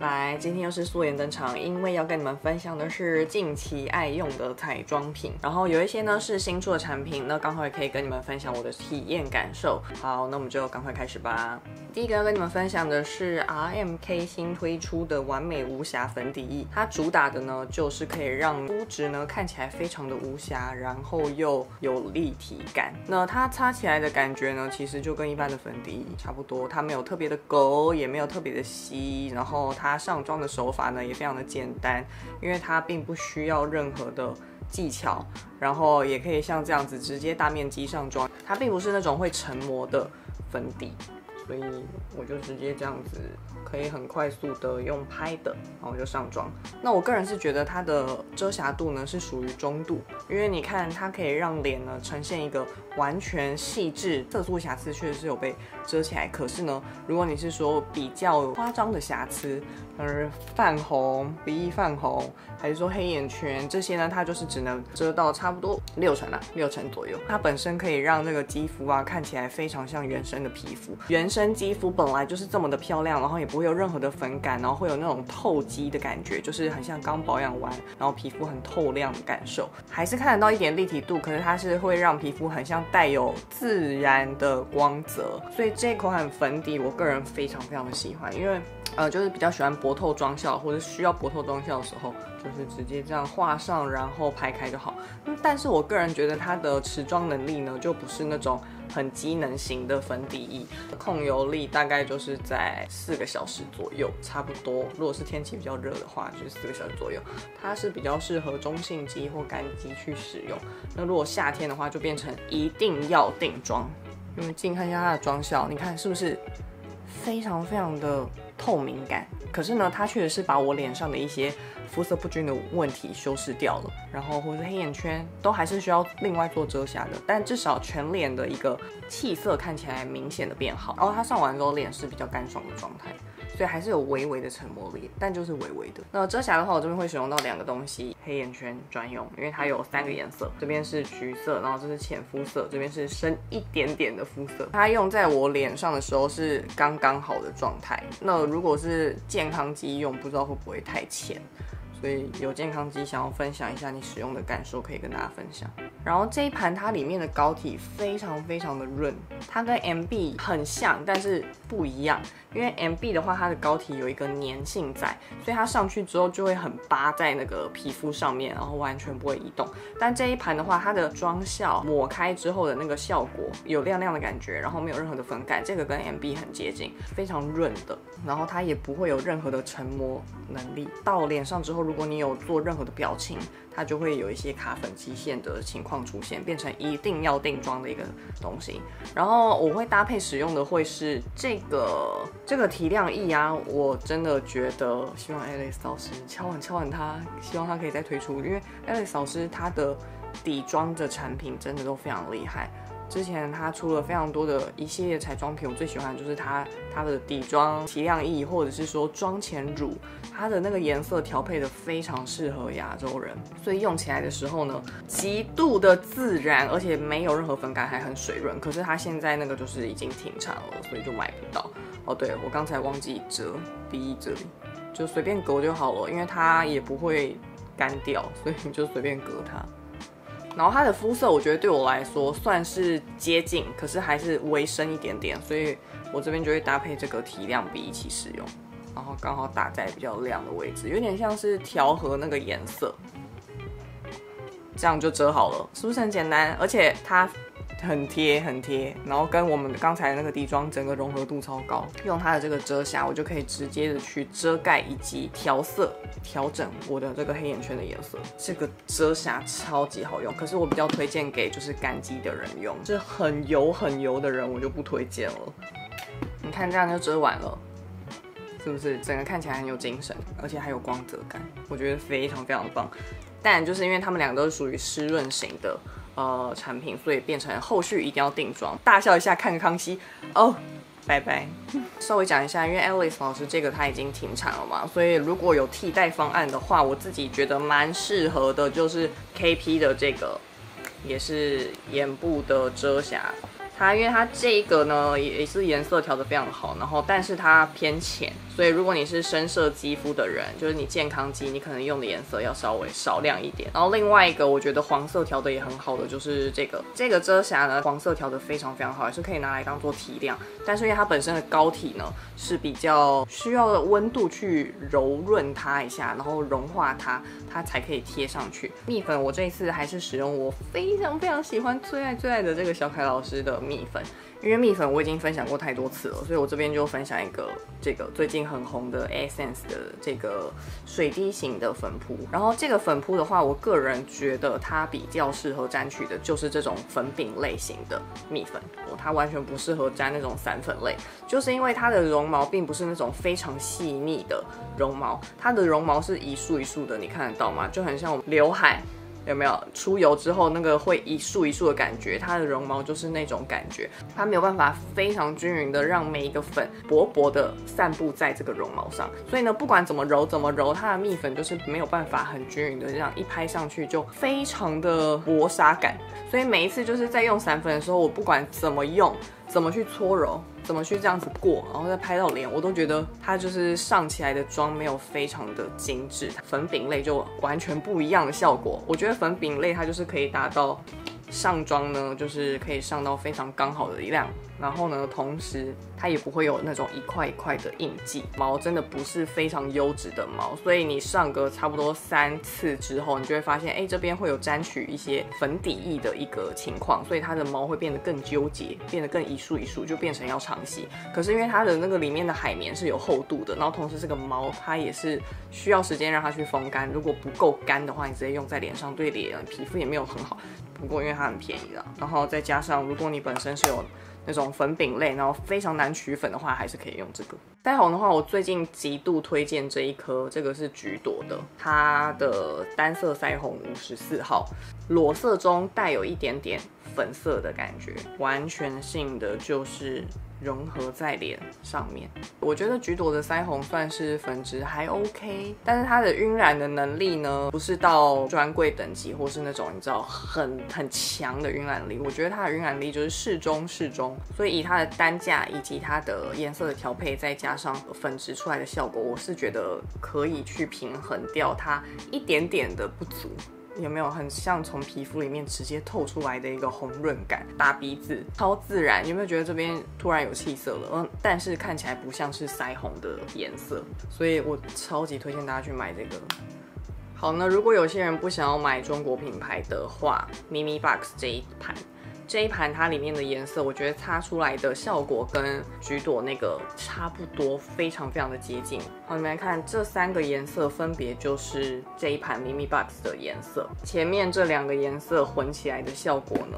来，今天又是素颜登场，因为要跟你们分享的是近期爱用的彩妆品，然后有一些呢是新出的产品，那刚好也可以跟你们分享我的体验感受。好，那我们就赶快开始吧。第一个要跟你们分享的是 RMK 新推出的完美无瑕粉底液，它主打的呢就是可以让肤质呢看起来非常的无瑕，然后又有立体感。那它擦起来的感觉呢，其实就跟一般的粉底差不多，它没有特别的勾，也没有特别的稀，然后它上妆的手法呢也非常的简单，因为它并不需要任何的技巧，然后也可以像这样子直接大面积上妆，它并不是那种会成膜的粉底。所以我就直接这样子，可以很快速的用拍的，然后就上妆。那我个人是觉得它的遮瑕度呢是属于中度，因为你看它可以让脸呢呈现一个完全细致，色素瑕疵确实是有被遮起来。可是呢，如果你是说比较夸张的瑕疵，呃，泛红、鼻翼泛红，还是说黑眼圈这些呢，它就是只能遮到差不多六成啊，六成左右。它本身可以让这个肌肤啊看起来非常像原生的皮肤，原生。肌肤本来就是这么的漂亮，然后也不会有任何的粉感，然后会有那种透肌的感觉，就是很像刚保养完，然后皮肤很透亮的感受，还是看得到一点立体度，可是它是会让皮肤很像带有自然的光泽，所以这款粉底我个人非常非常的喜欢，因为呃就是比较喜欢薄透妆效，或者需要薄透妆效的时候，就是直接这样画上，然后拍开就好。嗯但是我个人觉得它的持妆能力呢，就不是那种。很机能型的粉底液，控油力大概就是在四个小时左右，差不多。如果是天气比较热的话，就是四个小时左右。它是比较适合中性肌或干肌去使用。那如果夏天的话，就变成一定要定妆。你们近看一下它的妆效，你看是不是非常非常的透明感？可是呢，它确实是把我脸上的一些。肤色不均的问题修饰掉了，然后或者黑眼圈都还是需要另外做遮瑕的，但至少全脸的一个气色看起来明显的变好。然后它上完之后脸是比较干爽的状态，所以还是有微微的成膜力，但就是微微的。那遮瑕的话，我这边会使用到两个东西，黑眼圈专用，因为它有三个颜色，这边是橘色，然后这是浅肤色，这边是深一点点的肤色。它用在我脸上的时候是刚刚好的状态。那如果是健康肌用，不知道会不会太浅。所以有健康肌想要分享一下你使用的感受，可以跟大家分享。然后这一盘它里面的膏体非常非常的润，它跟 MB 很像，但是不一样。因为 MB 的话，它的膏体有一个粘性在，所以它上去之后就会很扒在那个皮肤上面，然后完全不会移动。但这一盘的话，它的妆效抹开之后的那个效果有亮亮的感觉，然后没有任何的粉感，这个跟 MB 很接近，非常润的。然后它也不会有任何的成膜能力，到脸上之后。如果你有做任何的表情，它就会有一些卡粉极限的情况出现，变成一定要定妆的一个东西。然后我会搭配使用的会是这个这个提亮液啊，我真的觉得希望 Alice 老师敲完敲完它，希望它可以再推出，因为 Alice 老师它的底妆的产品真的都非常厉害。之前他出了非常多的一系列彩妆品，我最喜欢的就是它它的底妆提亮液，或者是说妆前乳，它的那个颜色调配的非常适合亚洲人，所以用起来的时候呢，极度的自然，而且没有任何粉感，还很水润。可是它现在那个就是已经停产了，所以就买不到。哦，对我刚才忘记折鼻翼这里，就随便隔就好了，因为它也不会干掉，所以你就随便隔它。然后它的肤色，我觉得对我来说算是接近，可是还是微深一点点，所以我这边就会搭配这个提亮笔一起使用，然后刚好打在比较亮的位置，有点像是调和那个颜色，这样就遮好了，是不是很简单？而且它。很贴很贴，然后跟我们刚才那个底妆整个融合度超高。用它的这个遮瑕，我就可以直接的去遮盖以及调色、调整我的这个黑眼圈的颜色。这个遮瑕超级好用，可是我比较推荐给就是干肌的人用，是很油很油的人我就不推荐了。你看这样就遮完了，是不是整个看起来很有精神，而且还有光泽感？我觉得非常非常棒。但就是因为他们两个都是属于湿润型的。呃，产品，所以变成后续一定要定妆。大笑一下，看个康熙哦，拜拜。稍微讲一下，因为 Alice 老师这个他已经停产了嘛，所以如果有替代方案的话，我自己觉得蛮适合的，就是 KP 的这个，也是眼部的遮瑕。它因为它这个呢也也是颜色调的非常好，然后但是它偏浅。所以如果你是深色肌肤的人，就是你健康肌，你可能用的颜色要稍微少量一点。然后另外一个我觉得黄色调的也很好的就是这个，这个遮瑕呢黄色调的非常非常好，也是可以拿来当做提亮。但是因为它本身的膏体呢是比较需要温度去柔润它一下，然后融化它，它才可以贴上去。蜜粉我这一次还是使用我非常非常喜欢最爱最爱的这个小凯老师的蜜粉。因为蜜粉我已经分享过太多次了，所以我这边就分享一个这个最近很红的 Essence 的这个水滴型的粉扑。然后这个粉扑的话，我个人觉得它比较适合沾取的就是这种粉饼类型的蜜粉，它完全不适合沾那种散粉类，就是因为它的绒毛并不是那种非常细腻的绒毛，它的绒毛是一束一束的，你看得到吗？就很像我们刘海。有没有出油之后那个会一束一束的感觉？它的绒毛就是那种感觉，它没有办法非常均匀的让每一个粉薄薄的散布在这个绒毛上，所以呢，不管怎么揉怎么揉，它的蜜粉就是没有办法很均匀的这样一拍上去就非常的薄纱感，所以每一次就是在用散粉的时候，我不管怎么用。怎么去搓揉，怎么去这样子过，然后再拍到脸，我都觉得它就是上起来的妆没有非常的精致，粉饼类就完全不一样的效果。我觉得粉饼类它就是可以达到。上妆呢，就是可以上到非常刚好的量，然后呢，同时它也不会有那种一块一块的印记。毛真的不是非常优质的毛，所以你上个差不多三次之后，你就会发现，哎，这边会有沾取一些粉底液的一个情况，所以它的毛会变得更纠结，变得更一束一束，就变成要长洗。可是因为它的那个里面的海绵是有厚度的，然后同时这个毛它也是需要时间让它去风干，如果不够干的话，你直接用在脸上，对脸皮肤也没有很好。不过因为它很便宜啦，然后再加上如果你本身是有那种粉饼类，然后非常难取粉的话，还是可以用这个。腮红的话，我最近极度推荐这一颗，这个是橘朵的，它的单色腮红五十四号，裸色中带有一点点粉色的感觉，完全性的就是。融合在脸上面，我觉得橘朵的腮红算是粉质还 OK，但是它的晕染的能力呢，不是到专柜等级，或是那种你知道很很强的晕染力。我觉得它的晕染力就是适中适中，所以以它的单价以及它的颜色的调配，再加上粉质出来的效果，我是觉得可以去平衡掉它一点点的不足。有没有很像从皮肤里面直接透出来的一个红润感？打鼻子超自然，有没有觉得这边突然有气色了？嗯，但是看起来不像是腮红的颜色，所以我超级推荐大家去买这个。好，那如果有些人不想要买中国品牌的话，Mimi Box 这一盘。这一盘它里面的颜色，我觉得擦出来的效果跟橘朵那个差不多，非常非常的接近。好，你们来看这三个颜色，分别就是这一盘 Mimi Box 的颜色。前面这两个颜色混起来的效果呢，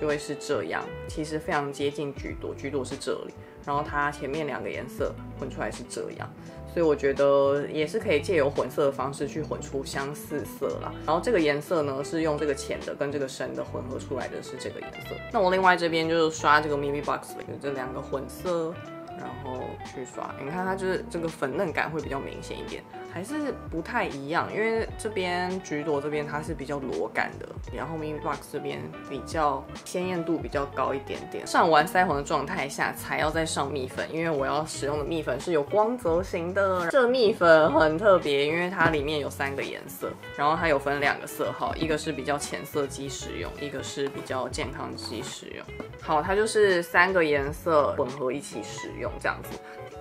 就会是这样，其实非常接近橘朵，橘朵是这里，然后它前面两个颜色混出来是这样。所以我觉得也是可以借由混色的方式去混出相似色啦。然后这个颜色呢是用这个浅的跟这个深的混合出来的是这个颜色。那我另外这边就是刷这个 Mimi Box 的这两个混色。然后去刷，你看它就是这个粉嫩感会比较明显一点，还是不太一样，因为这边橘朵这边它是比较裸感的，然后 Mimi Box 这边比较鲜艳度比较高一点点。上完腮红的状态下才要再上蜜粉，因为我要使用的蜜粉是有光泽型的。这蜜粉很特别，因为它里面有三个颜色，然后它有分两个色号，一个是比较浅色肌使用，一个是比较健康肌使用。好，它就是三个颜色混合一起使。用这样子，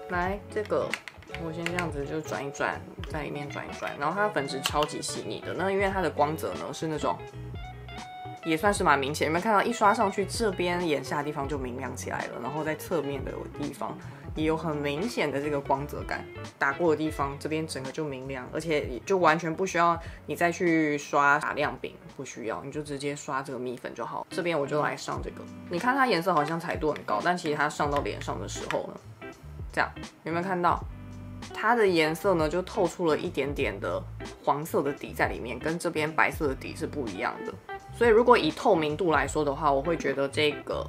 来这个，我先这样子就转一转，在里面转一转，然后它的粉质超级细腻的，那因为它的光泽呢是那种，也算是蛮明显，有没有看到一刷上去，这边眼下地方就明亮起来了，然后在侧面的地方也有很明显的这个光泽感，打过的地方这边整个就明亮，而且就完全不需要你再去刷打亮饼，不需要，你就直接刷这个蜜粉就好。这边我就来上这个，你看它颜色好像彩度很高，但其实它上到脸上的时候呢。这样有没有看到它的颜色呢？就透出了一点点的黄色的底在里面，跟这边白色的底是不一样的。所以如果以透明度来说的话，我会觉得这个。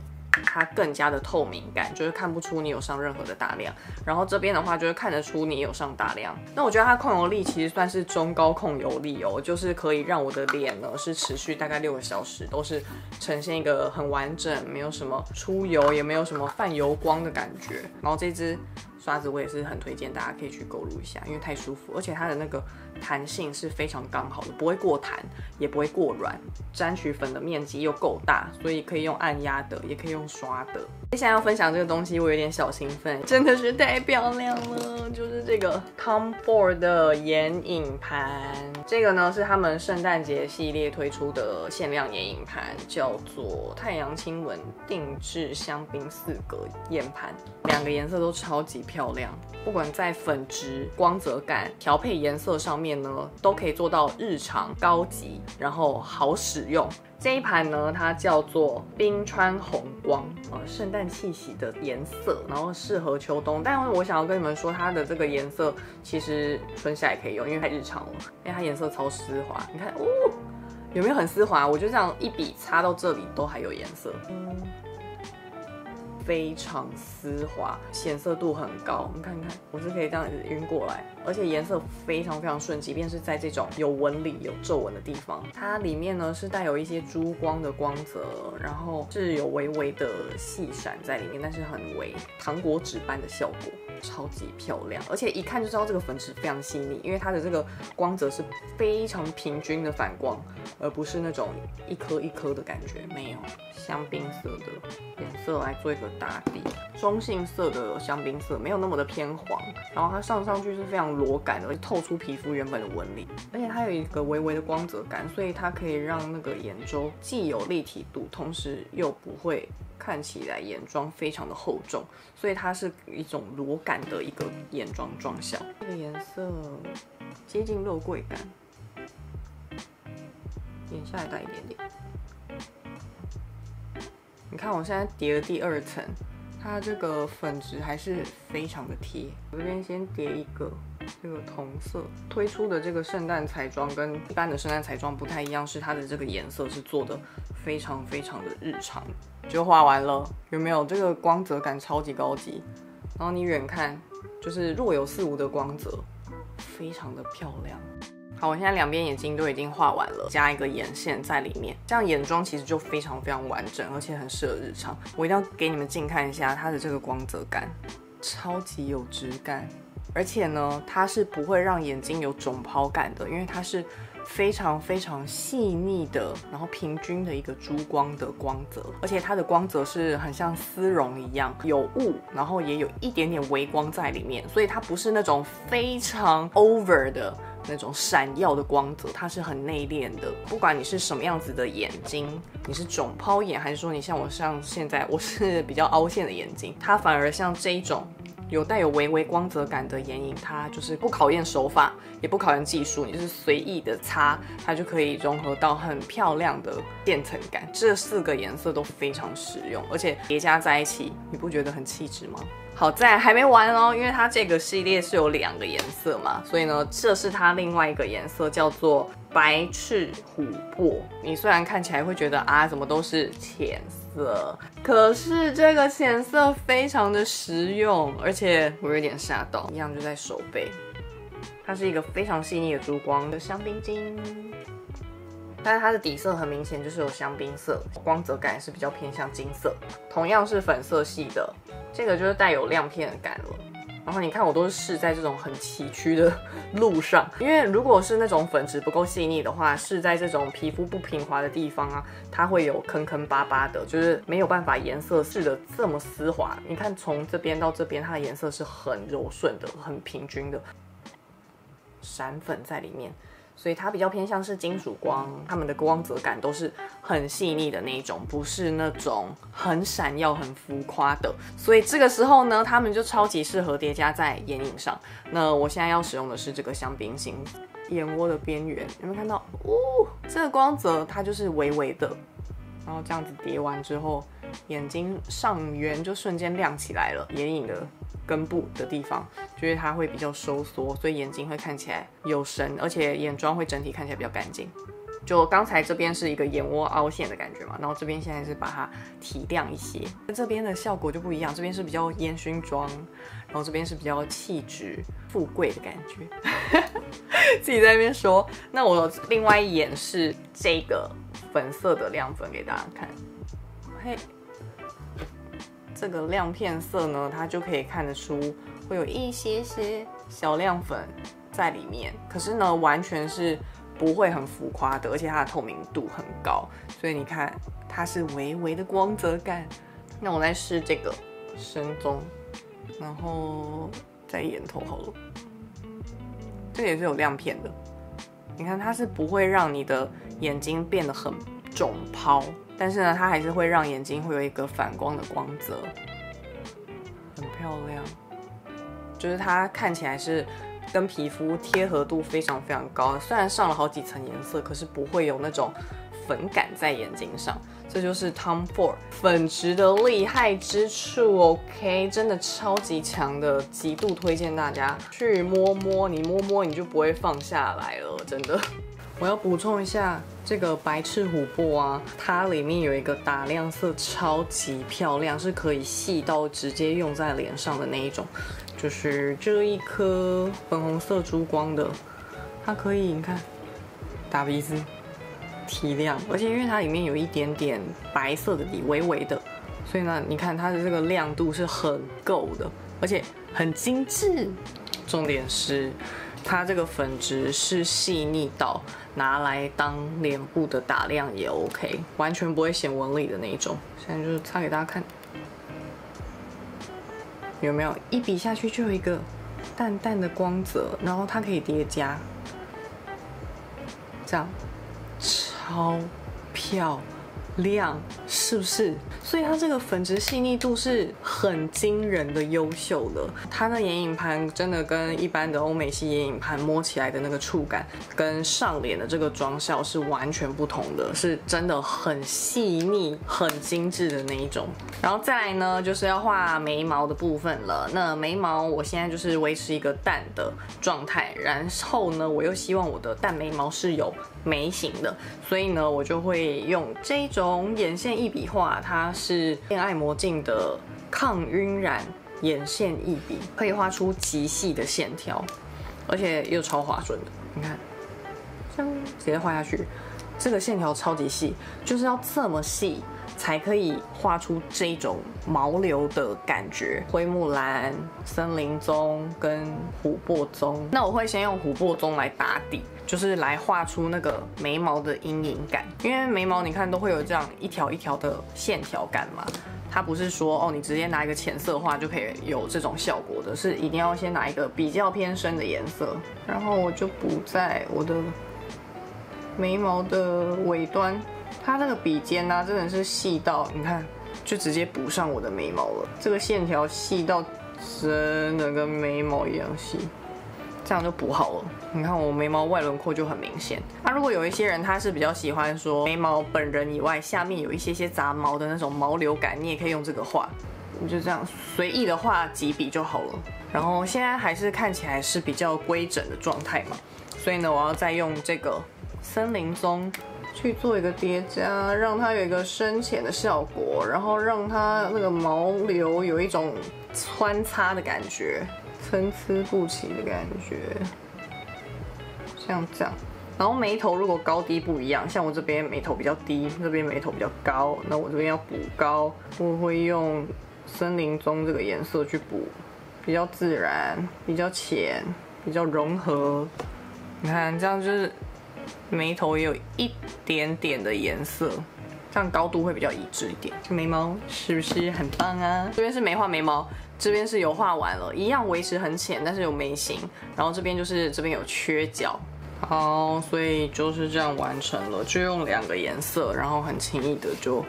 它更加的透明感，就是看不出你有上任何的大量。然后这边的话，就是看得出你有上大量。那我觉得它控油力其实算是中高控油力哦，就是可以让我的脸呢是持续大概六个小时，都是呈现一个很完整，没有什么出油，也没有什么泛油光的感觉。然后这支刷子我也是很推荐大家可以去购入一下，因为太舒服，而且它的那个弹性是非常刚好的，不会过弹，也不会过软，沾取粉的面积又够大，所以可以用按压的，也可以用刷的。接下来要分享这个东西，我有点小兴奋，真的是太漂亮了，就是这个 Tom Ford 的眼影盘。这个呢是他们圣诞节系列推出的限量眼影盘，叫做太阳亲吻定制香槟四格眼盘，两个颜色都超级。漂亮，不管在粉质、光泽感、调配颜色上面呢，都可以做到日常、高级，然后好使用。这一盘呢，它叫做冰川红光，呃，圣诞气息的颜色，然后适合秋冬。但我想要跟你们说，它的这个颜色其实春夏也可以用，因为太日常了。因为它颜色超丝滑，你看，哦，有没有很丝滑？我就这样一笔擦到这里都还有颜色。非常丝滑，显色度很高。你看看，我是可以这样子晕过来，而且颜色非常非常顺，即便是在这种有纹理、有皱纹的地方，它里面呢是带有一些珠光的光泽，然后是有微微的细闪在里面，但是很微糖果纸般的效果。超级漂亮，而且一看就知道这个粉质非常细腻，因为它的这个光泽是非常平均的反光，而不是那种一颗一颗的感觉。没有香槟色的颜色来做一个打底，中性色的香槟色，没有那么的偏黄。然后它上上去是非常裸感的，透出皮肤原本的纹理，而且它有一个微微的光泽感，所以它可以让那个眼周既有立体度，同时又不会。看起来眼妆非常的厚重，所以它是一种裸感的一个眼妆妆效。这个颜色接近肉桂感，眼下也带一点点。你看我现在叠了第二层，它这个粉质还是非常的贴。我这边先叠一个。这个同色推出的这个圣诞彩妆跟一般的圣诞彩妆不太一样，是它的这个颜色是做的非常非常的日常。就画完了，有没有这个光泽感超级高级？然后你远看就是若有似无的光泽，非常的漂亮。好，我现在两边眼睛都已经画完了，加一个眼线在里面，这样眼妆其实就非常非常完整，而且很适合日常。我一定要给你们近看一下它的这个光泽感，超级有质感。而且呢，它是不会让眼睛有肿泡感的，因为它是非常非常细腻的，然后平均的一个珠光的光泽，而且它的光泽是很像丝绒一样，有雾，然后也有一点点微光在里面，所以它不是那种非常 over 的那种闪耀的光泽，它是很内敛的。不管你是什么样子的眼睛，你是肿泡眼，还是说你像我像现在我是比较凹陷的眼睛，它反而像这一种。有带有微微光泽感的眼影，它就是不考验手法，也不考验技术，你就是随意的擦，它就可以融合到很漂亮的渐层感。这四个颜色都非常实用，而且叠加在一起，你不觉得很气质吗？好在还没完哦，因为它这个系列是有两个颜色嘛，所以呢，这是它另外一个颜色，叫做白赤琥珀。你虽然看起来会觉得啊，怎么都是浅，色可是这个浅色非常的实用，而且我有点吓到，一样就在手背。它是一个非常细腻的珠光的香槟金，但是它的底色很明显就是有香槟色，光泽感是比较偏向金色，同样是粉色系的。这个就是带有亮片的感了，然后你看我都是试在这种很崎岖的 路上，因为如果是那种粉质不够细腻的话，试在这种皮肤不平滑的地方啊，它会有坑坑巴巴的，就是没有办法颜色试的这么丝滑。你看从这边到这边，它的颜色是很柔顺的，很平均的，闪粉在里面。所以它比较偏向是金属光，它们的光泽感都是很细腻的那种，不是那种很闪耀、很浮夸的。所以这个时候呢，它们就超级适合叠加在眼影上。那我现在要使用的是这个香槟型眼窝的边缘，有没有看到？哦，这个光泽它就是微微的，然后这样子叠完之后，眼睛上缘就瞬间亮起来了，眼影的。根部的地方，就是它会比较收缩，所以眼睛会看起来有神，而且眼妆会整体看起来比较干净。就刚才这边是一个眼窝凹陷的感觉嘛，然后这边现在是把它提亮一些，这边的效果就不一样，这边是比较烟熏妆，然后这边是比较气质富贵的感觉。自己在那边说，那我另外一眼是这个粉色的亮粉给大家看，嘿。这个亮片色呢，它就可以看得出会有一些些小亮粉在里面，可是呢，完全是不会很浮夸的，而且它的透明度很高，所以你看它是微微的光泽感。那我来试这个深棕，然后在眼头好了，这也是有亮片的。你看它是不会让你的眼睛变得很肿泡，但是呢，它还是会让眼睛会有一个反光的光泽，很漂亮。就是它看起来是跟皮肤贴合度非常非常高，虽然上了好几层颜色，可是不会有那种粉感在眼睛上。这就是 Tom Ford 粉质的厉害之处，OK，真的超级强的，极度推荐大家去摸摸，你摸摸你就不会放下来了，真的。我要补充一下，这个白翅琥珀啊，它里面有一个打亮色，超级漂亮，是可以细到直接用在脸上的那一种，就是这一颗粉红色珠光的，它可以，你看，打鼻子。提亮，而且因为它里面有一点点白色的底，微微的，所以呢，你看它的这个亮度是很够的，而且很精致。重点是它这个粉质是细腻到拿来当脸部的打亮也 OK，完全不会显纹理的那一种。现在就是擦给大家看，有没有一笔下去就有一个淡淡的光泽，然后它可以叠加，这样。超漂亮，亮是不是？所以它这个粉质细腻度是很惊人的优秀的。它的眼影盘真的跟一般的欧美系眼影盘摸起来的那个触感，跟上脸的这个妆效是完全不同的，是真的很细腻、很精致的那一种。然后再来呢，就是要画眉毛的部分了。那眉毛我现在就是维持一个淡的状态，然后呢，我又希望我的淡眉毛是有眉形的，所以呢，我就会用这种眼线一笔画，它。是恋爱魔镜的抗晕染眼线一笔，可以画出极细的线条，而且又超滑顺的。你看，这样直接画下去，这个线条超级细，就是要这么细才可以画出这种毛流的感觉。灰木蓝、森林棕跟琥珀棕，那我会先用琥珀棕来打底。就是来画出那个眉毛的阴影感，因为眉毛你看都会有这样一条一条的线条感嘛，它不是说哦你直接拿一个浅色画就可以有这种效果的，是一定要先拿一个比较偏深的颜色，然后我就补在我的眉毛的尾端，它那个笔尖呢真的是细到你看就直接补上我的眉毛了，这个线条细到真的跟眉毛一样细。这样就补好了。你看我眉毛外轮廓就很明显。那如果有一些人他是比较喜欢说眉毛本人以外下面有一些些杂毛的那种毛流感，你也可以用这个画。你就这样随意的画几笔就好了。然后现在还是看起来是比较规整的状态嘛，所以呢，我要再用这个森林棕去做一个叠加，让它有一个深浅的效果，然后让它那个毛流有一种穿插的感觉。参差不齐的感觉，像这样。然后眉头如果高低不一样，像我这边眉头比较低，这边眉头比较高，那我这边要补高，我会用森林棕这个颜色去补，比较自然，比较浅，比较融合。你看这样就是眉头也有一点点的颜色，这样高度会比较一致一点。眉毛是不是很棒啊？这边是没画眉毛。这边是油画完了，一样维持很浅，但是有眉形。然后这边就是这边有缺角，好，所以就是这样完成了，就用两个颜色，然后很轻易的就。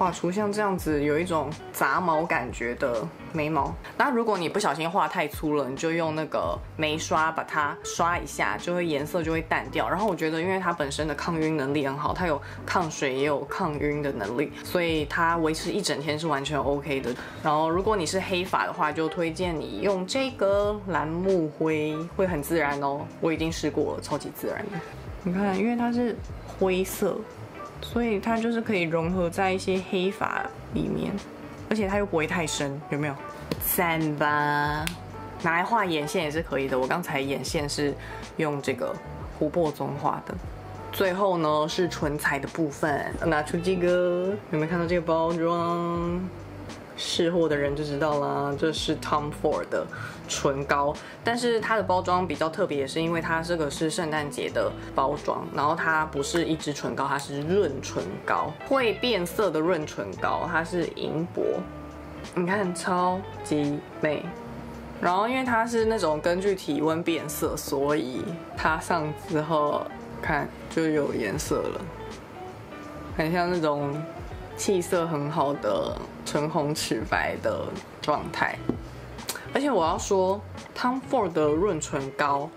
画出像这样子有一种杂毛感觉的眉毛，那如果你不小心画太粗了，你就用那个眉刷把它刷一下，就会颜色就会淡掉。然后我觉得，因为它本身的抗晕能力很好，它有抗水也有抗晕的能力，所以它维持一整天是完全 OK 的。然后如果你是黑发的话，就推荐你用这个蓝木灰，会很自然哦。我已经试过了，超级自然的。你看，因为它是灰色。所以它就是可以融合在一些黑发里面，而且它又不会太深，有没有？三吧！拿来画眼线也是可以的。我刚才眼线是用这个琥珀棕画的。最后呢是唇彩的部分，拿出这个，有没有看到这个包装？试货的人就知道啦，这是 Tom Ford 的唇膏，但是它的包装比较特别，是因为它这个是圣诞节的包装，然后它不是一支唇膏，它是润唇膏，会变色的润唇膏，它是银箔，你看超级美。然后因为它是那种根据体温变色，所以它上之后看就有颜色了，很像那种气色很好的唇红齿白的状态。而且我要说，Tom Ford 的润唇膏，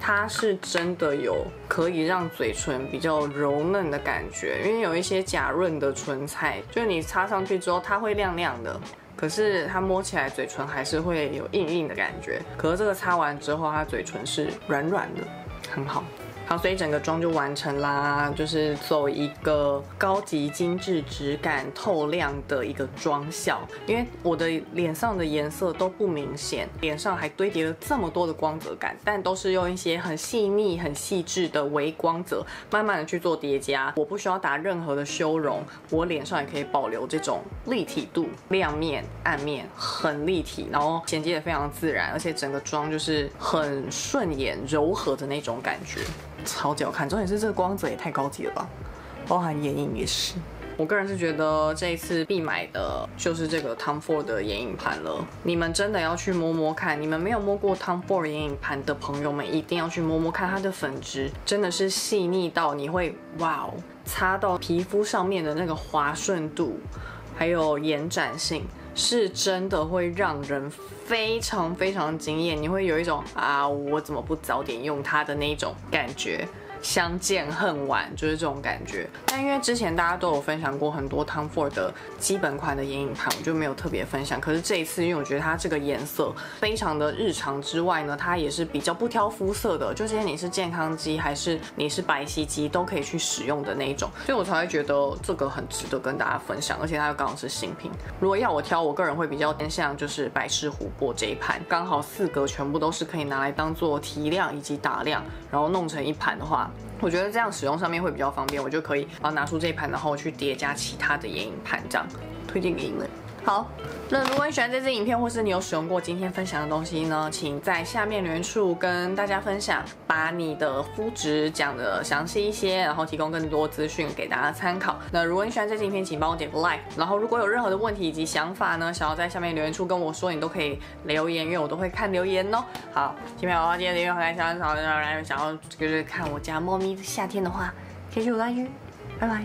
它是真的有可以让嘴唇比较柔嫩的感觉，因为有一些假润的唇彩，就是你擦上去之后，它会亮亮的。可是它摸起来嘴唇还是会有硬硬的感觉，可是这个擦完之后，它嘴唇是软软的，很好。好，所以整个妆就完成啦，就是走一个高级精致质感透亮的一个妆效。因为我的脸上的颜色都不明显，脸上还堆叠了这么多的光泽感，但都是用一些很细腻、很细致的微光泽，慢慢的去做叠加。我不需要打任何的修容，我脸上也可以保留这种立体度，亮面、暗面很立体，然后衔接的非常自然，而且整个妆就是很顺眼、柔和的那种感觉。超级好看，重点是这个光泽也太高级了吧，包含眼影也是。我个人是觉得这一次必买的就是这个 Tom Ford 的眼影盘了。你们真的要去摸摸看，你们没有摸过 Tom Ford 眼影盘的朋友们一定要去摸摸看，它的粉质真的是细腻到你会哇哦，擦到皮肤上面的那个滑顺度，还有延展性。是真的会让人非常非常惊艳，你会有一种啊，我怎么不早点用它的那种感觉。相见恨晚就是这种感觉，但因为之前大家都有分享过很多 Tom Ford 的基本款的眼影盘，我就没有特别分享。可是这一次，因为我觉得它这个颜色非常的日常之外呢，它也是比较不挑肤色的，就今天你是健康肌还是你是白皙肌都可以去使用的那一种，所以我才会觉得这个很值得跟大家分享。而且它又刚好是新品，如果要我挑，我个人会比较偏向就是百事琥珀这一盘，刚好四格全部都是可以拿来当做提亮以及打亮，然后弄成一盘的话。我觉得这样使用上面会比较方便，我就可以啊拿出这一盘，然后去叠加其他的眼影盘，这样推荐给你们。好，那如果你喜欢这支影片，或是你有使用过今天分享的东西呢，请在下面留言处跟大家分享，把你的肤质讲的详细一些，然后提供更多资讯给大家参考。那如果你喜欢这支影片，请帮我点个 like。然后如果有任何的问题以及想法呢，想要在下面留言处跟我说，你都可以留言，因为我都会看留言哦。好，今天我今天的留言很开心，想要想要就是看我家猫咪夏天的话，可以去我那去，拜拜。